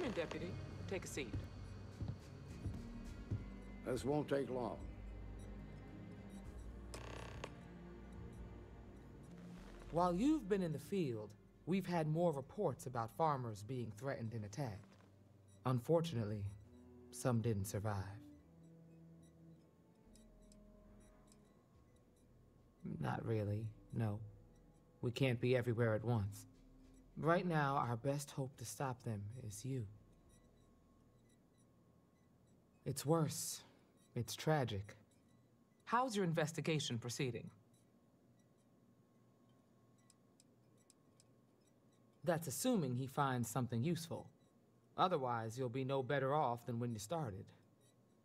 Come in, Deputy. Take a seat. This won't take long. While you've been in the field, we've had more reports about farmers being threatened and attacked. Unfortunately, some didn't survive. Not really, no. We can't be everywhere at once. Right now, our best hope to stop them is you. It's worse. It's tragic. How's your investigation proceeding? That's assuming he finds something useful. Otherwise, you'll be no better off than when you started.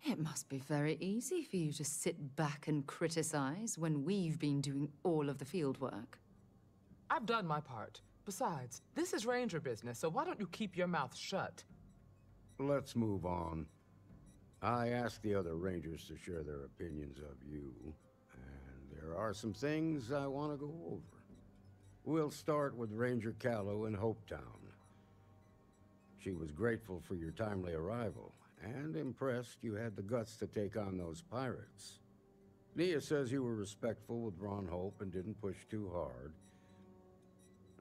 It must be very easy for you to sit back and criticize when we've been doing all of the field work. I've done my part. Besides, this is ranger business, so why don't you keep your mouth shut? Let's move on. I asked the other rangers to share their opinions of you, and there are some things I want to go over. We'll start with Ranger Callow in Hopetown. She was grateful for your timely arrival, and impressed you had the guts to take on those pirates. Nia says you were respectful with Ron Hope and didn't push too hard.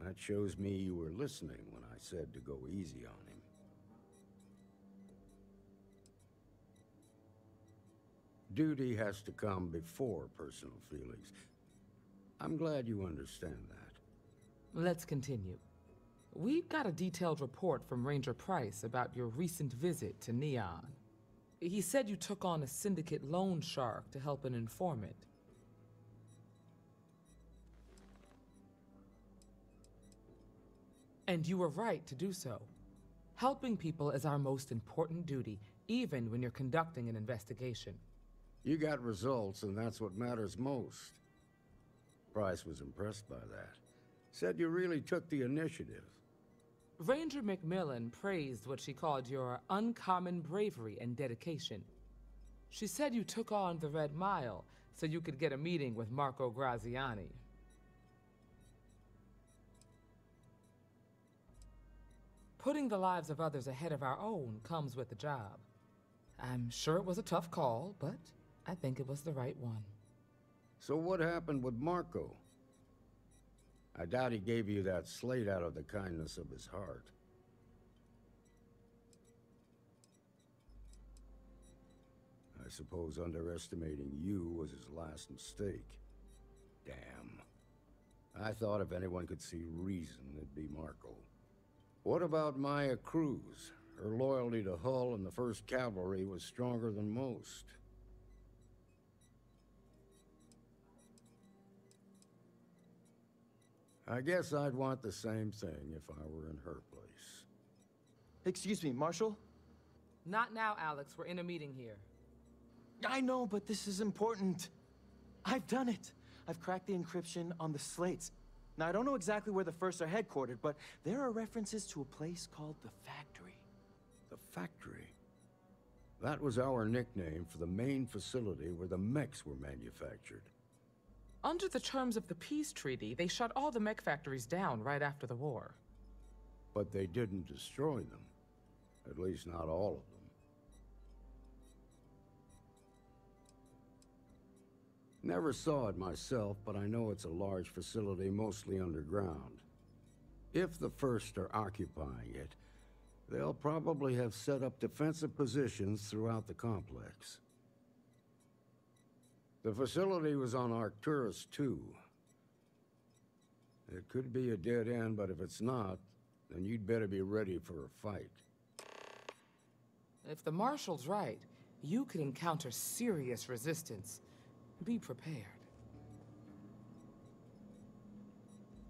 That shows me you were listening when I said to go easy on him. Duty has to come before personal feelings. I'm glad you understand that. Let's continue. We've got a detailed report from Ranger Price about your recent visit to Neon. He said you took on a syndicate loan shark to help an informant. And you were right to do so. Helping people is our most important duty, even when you're conducting an investigation. You got results, and that's what matters most. Price was impressed by that. Said you really took the initiative. Ranger McMillan praised what she called your uncommon bravery and dedication. She said you took on the Red Mile so you could get a meeting with Marco Graziani. Putting the lives of others ahead of our own comes with the job. I'm sure it was a tough call, but I think it was the right one. So what happened with Marco? I doubt he gave you that slate out of the kindness of his heart. I suppose underestimating you was his last mistake. Damn. I thought if anyone could see reason, it'd be Marco. What about Maya Cruz? Her loyalty to Hull and the 1st Cavalry was stronger than most. I guess I'd want the same thing if I were in her place. Excuse me, Marshal? Not now, Alex. We're in a meeting here. I know, but this is important. I've done it. I've cracked the encryption on the slates. Now, I don't know exactly where the First are headquartered, but there are references to a place called the Factory. The factory? That was our nickname for the main facility where the mechs were manufactured. Under the terms of the peace treaty, they shut all the mech factories down right after the war. But they didn't destroy them. At least not all of them. Never saw it myself, but I know it's a large facility mostly underground. If the First are occupying it, they'll probably have set up defensive positions throughout the complex. The facility was on Arcturus 2. It could be a dead end, but if it's not, then you'd better be ready for a fight. If the Marshal's right, you could encounter serious resistance. Be prepared.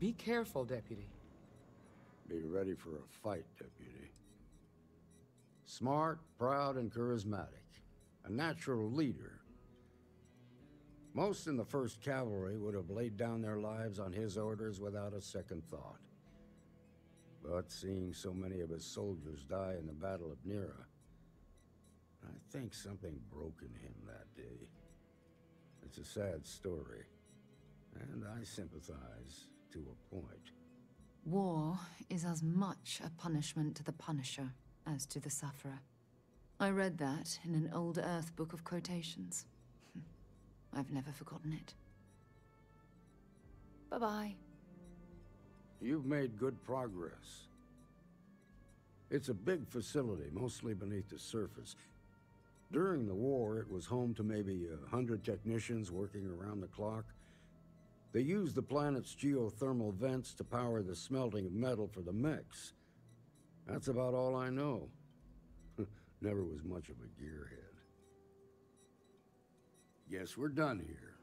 Be careful, Deputy. Be ready for a fight, Deputy. Smart, proud, and charismatic. A natural leader. Most in the 1st Cavalry would have laid down their lives on his orders without a second thought. But seeing so many of his soldiers die in the Battle of Nera, I think something broke in him that day. It's a sad story, and I sympathize to a point. War is as much a punishment to the Punisher as to the Sufferer. I read that in an old Earth book of quotations. I've never forgotten it. Bye-bye. You've made good progress. It's a big facility, mostly beneath the surface. During the war, it was home to maybe a hundred technicians working around the clock. They used the planet's geothermal vents to power the smelting of metal for the mechs. That's about all I know. Never was much of a gearhead. Guess we're done here.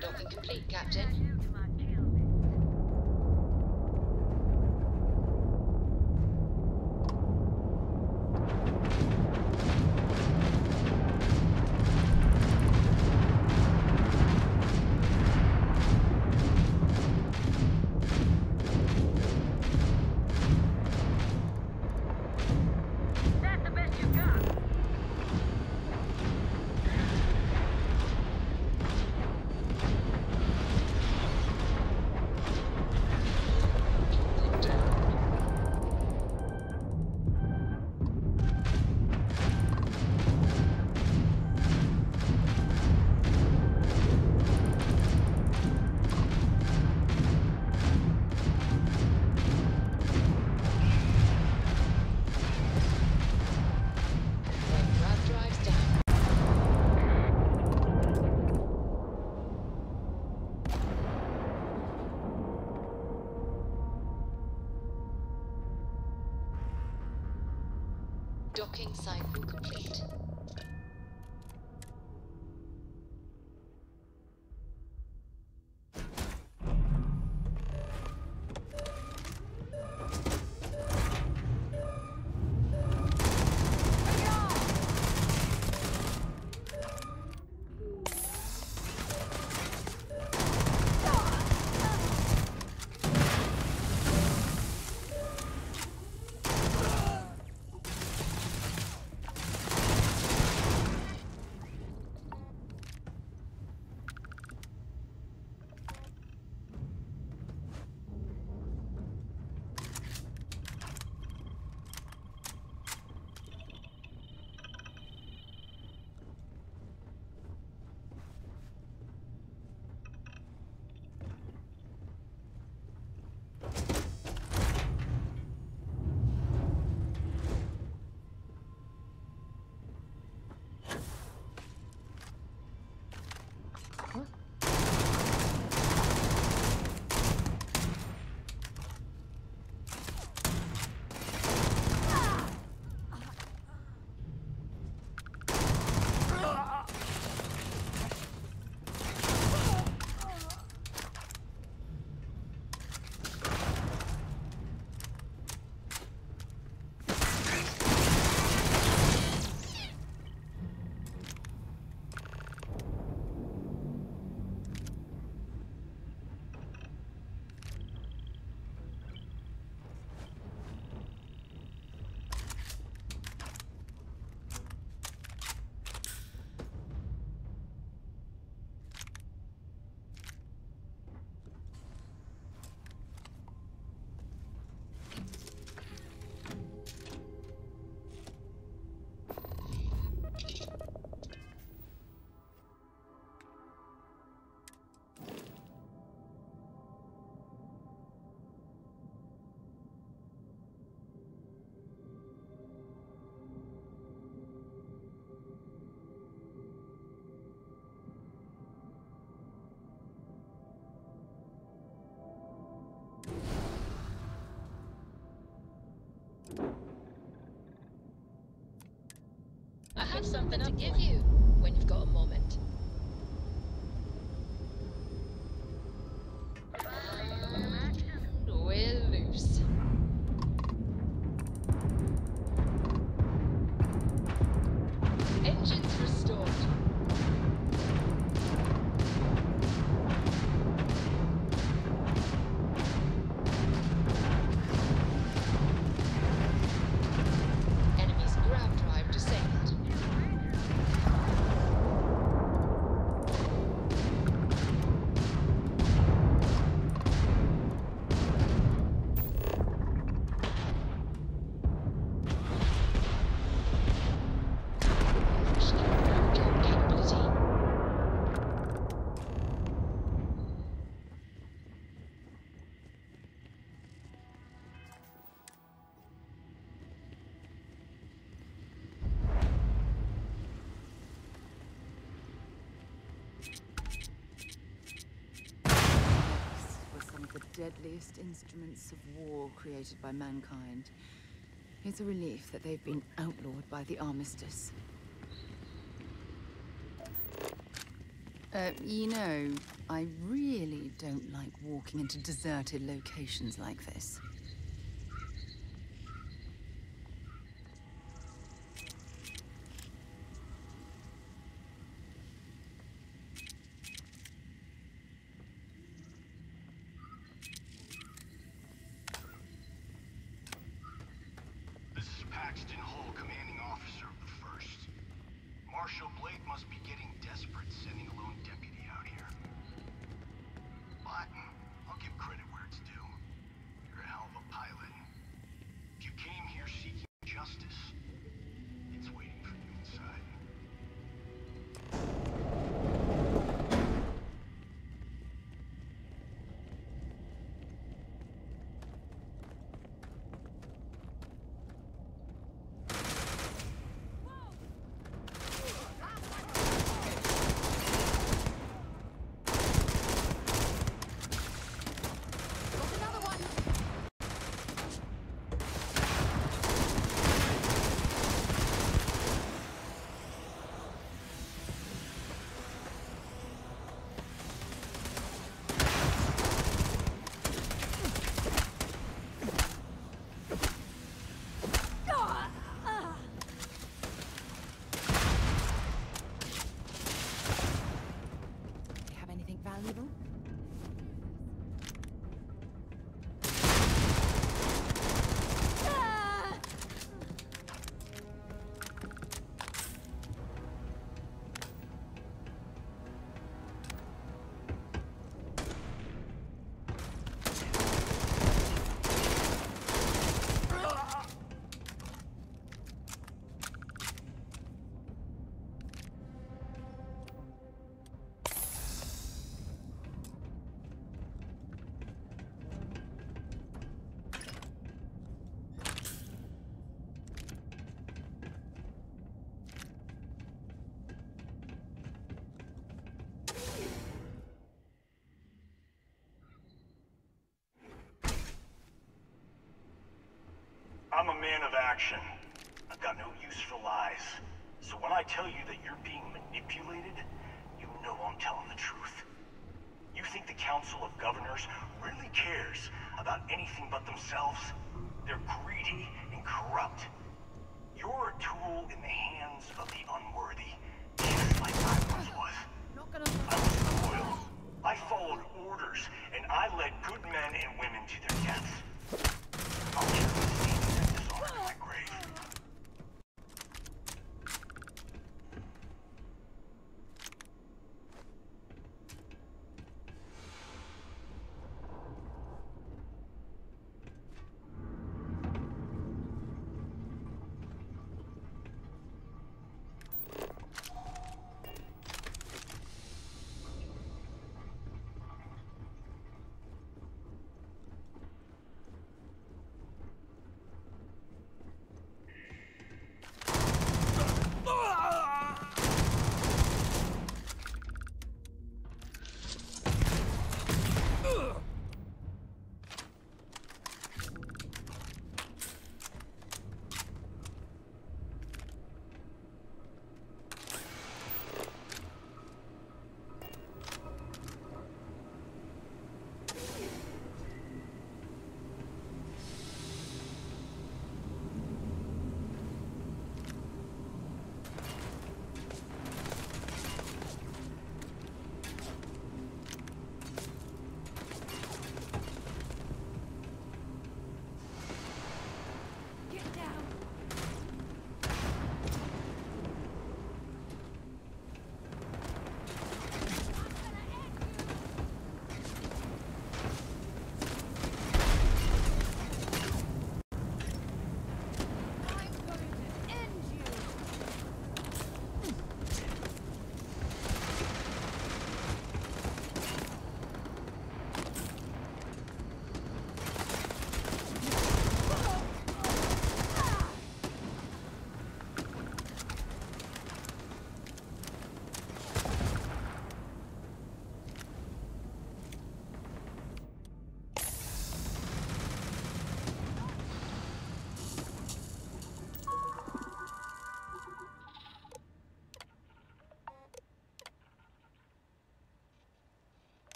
Undocking complete, Captain. Docking cycle complete. Have something to give you when you've got a deadliest instruments of war created by mankind. It's a relief that they've been outlawed by the Armistice. Uh, you know, I really don't like walking into deserted locations like this. This I'm a man of action. I've got no use for lies. So when I tell you that you're being manipulated, you know I'm telling the truth. You think the Council of Governors really cares about anything but themselves? They're greedy and corrupt. You're a tool in the hands of the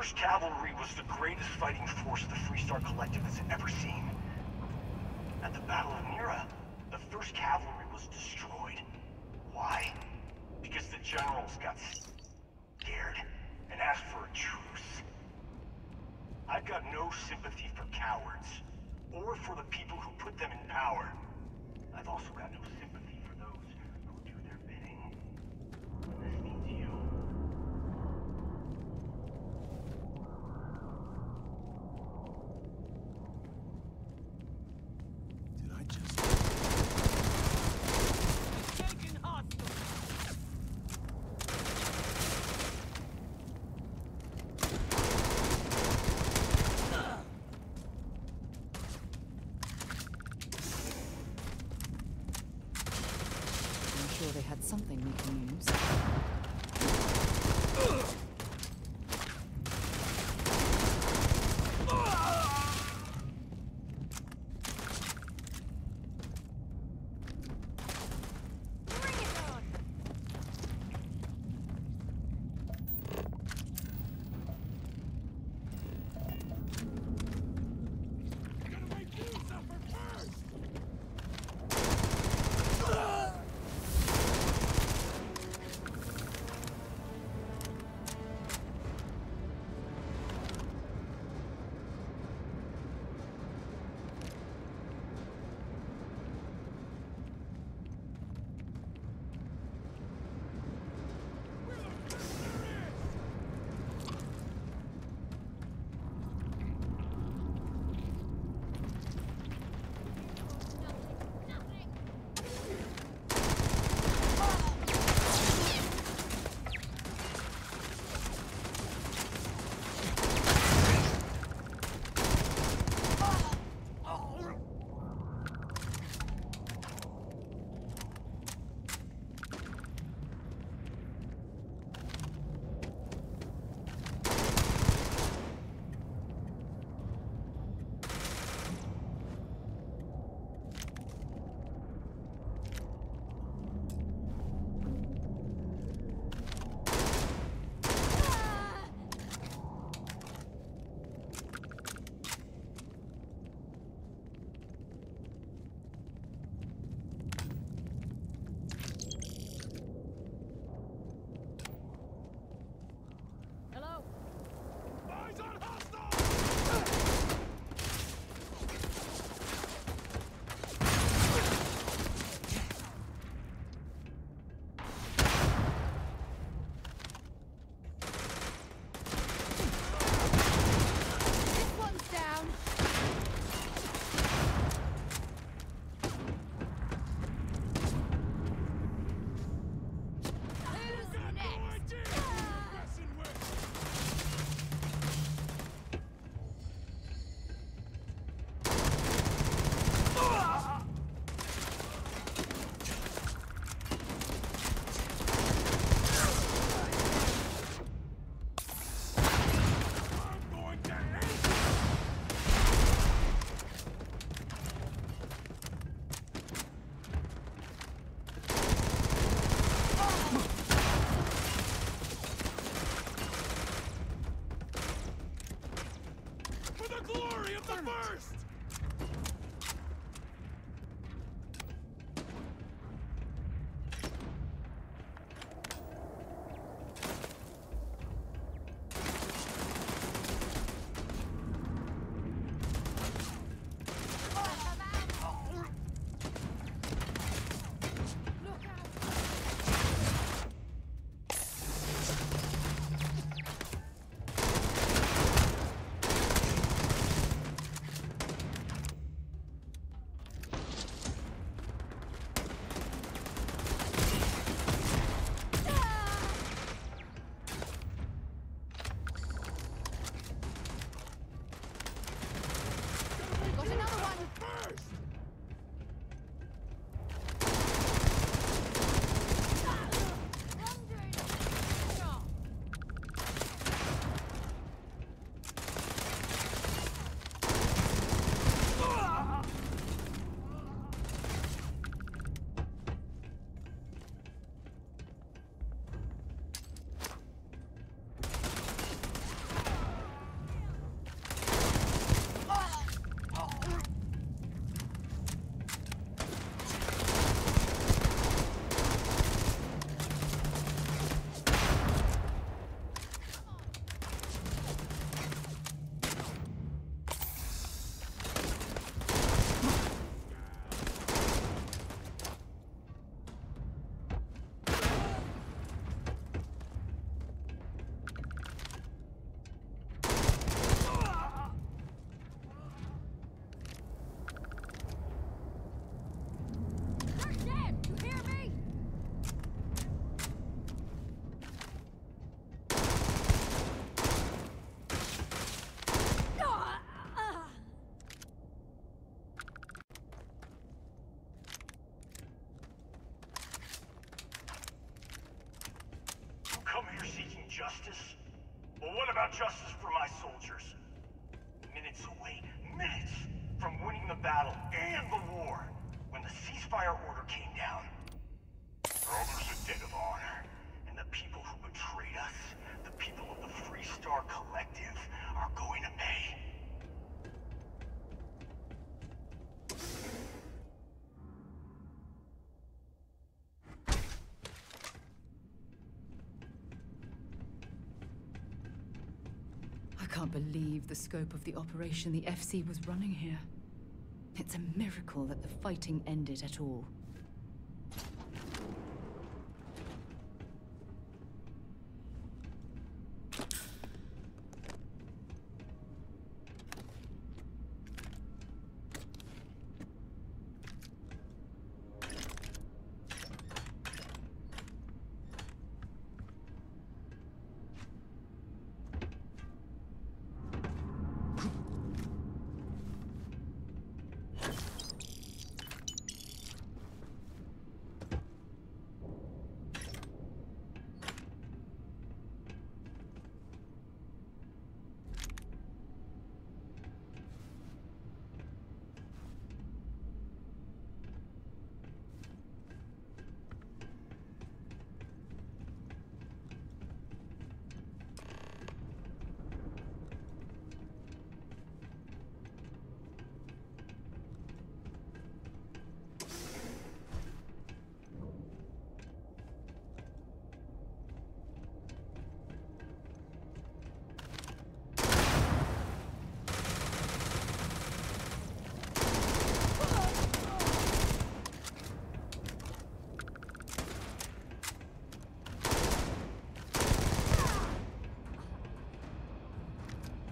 1st Cavalry was the greatest fighting force the Freestar Collective has ever seen. At the Battle of Nira, the 1st Cavalry was destroyed. Why? Because the generals got scared and asked for a truce. I've got no sympathy for cowards, or for the people who put them in power. I've also got no sympathy for those who do their bidding. And this means you. Did I just... I'm sure they had something we can use. Justice for my soldiers. Minutes away, minutes from winning the battle and the war, when the ceasefire order came down. Brothers a debt of honor, and the people who betrayed us, the people of the Freestar Collective, are going to pay. I can't believe the scope of the operation the FC was running here. It's a miracle that the fighting ended at all.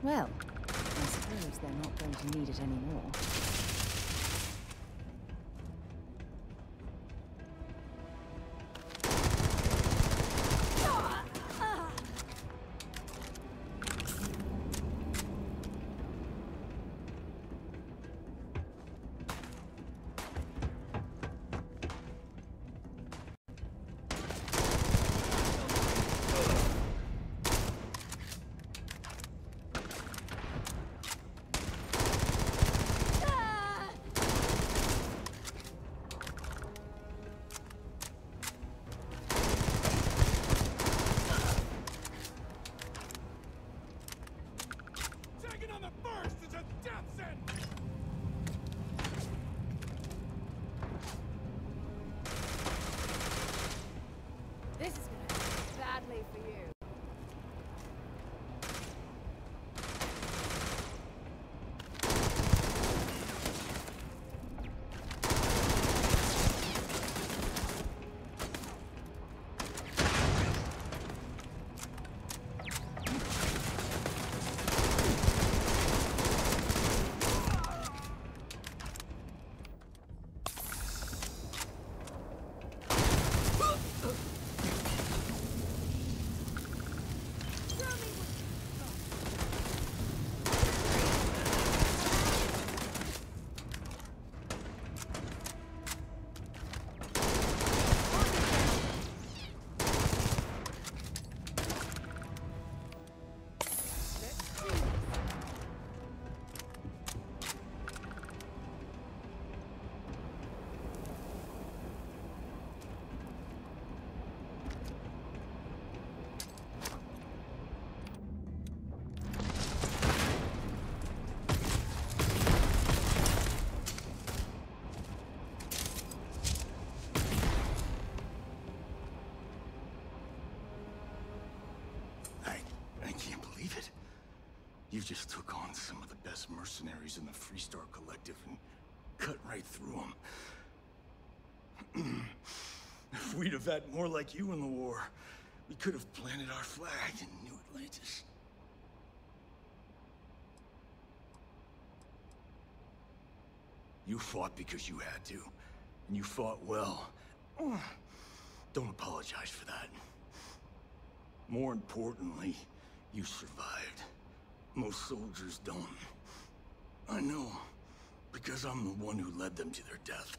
Well, I to need it anymore. You just took on some of the best mercenaries in the Freestar Collective and cut right through them. if we'd have had more like you in the war, we could have planted our flag in New Atlantis. You fought because you had to, and you fought well. Don't apologize for that. More importantly, you survived. Most soldiers don't. I know, because I'm the one who led them to their death.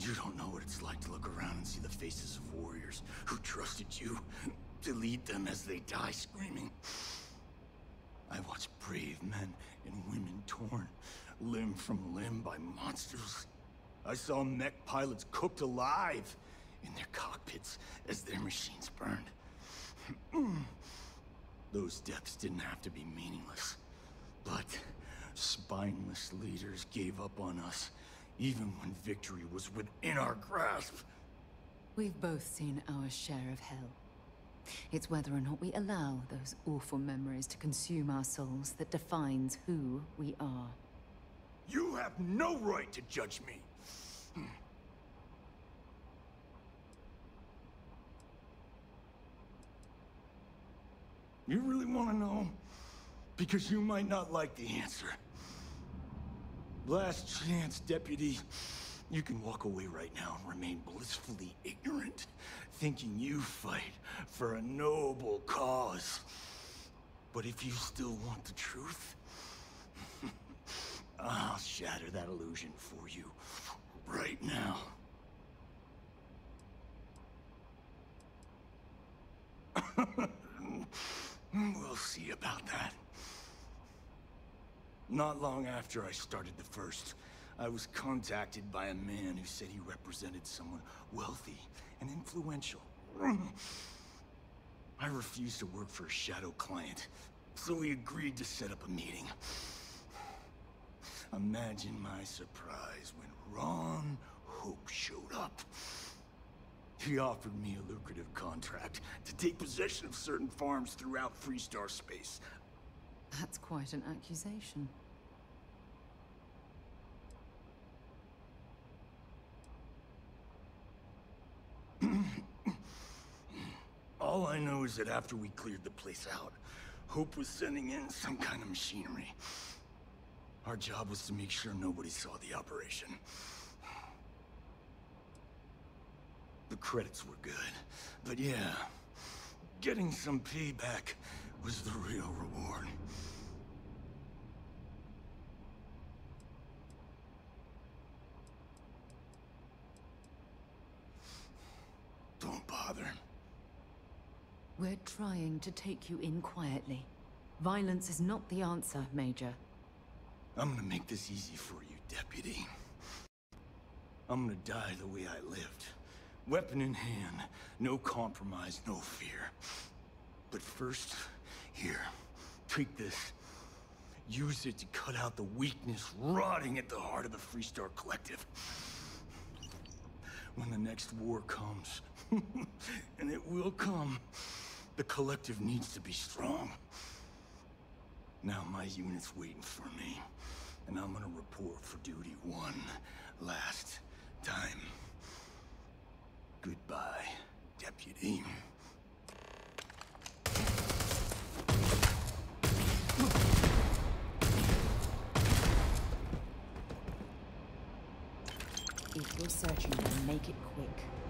You don't know what it's like to look around and see the faces of warriors who trusted you to lead them as they die screaming. I watched brave men and women torn limb from limb by monsters. I saw mech pilots cooked alive in their cockpits as their machines burned. Those deaths didn't have to be meaningless. But spineless leaders gave up on us, even when victory was within our grasp. We've both seen our share of hell. It's whether or not we allow those awful memories to consume our souls that defines who we are. You have no right to judge me. You really want to know? Because you might not like the answer. Last chance, Deputy. You can walk away right now and remain blissfully ignorant, thinking you fight for a noble cause. But if you still want the truth, I'll shatter that illusion for you right now. we'll see about that. Not long after I started the first, I was contacted by a man who said he represented someone wealthy and influential. I refused to work for a shadow client, so he agreed to set up a meeting. Imagine my surprise when Ron Hope showed up. He offered me a lucrative contract to take possession of certain farms throughout Freestar space. That's quite an accusation. All I know is that after we cleared the place out, Hope was sending in some kind of machinery. Our job was to make sure nobody saw the operation. The credits were good, but yeah, getting some payback was the real reward. Don't bother. We're trying to take you in quietly. Violence is not the answer, Major. I'm gonna make this easy for you, Deputy. I'm gonna die the way I lived. Weapon in hand, no compromise, no fear. But first, here, take this. Use it to cut out the weakness rotting at the heart of the Freestar Collective. When the next war comes, and it will come, the Collective needs to be strong. Now my unit's waiting for me, and I'm gonna report for duty one last time. Goodbye, Deputy. If you're searching, make it quick.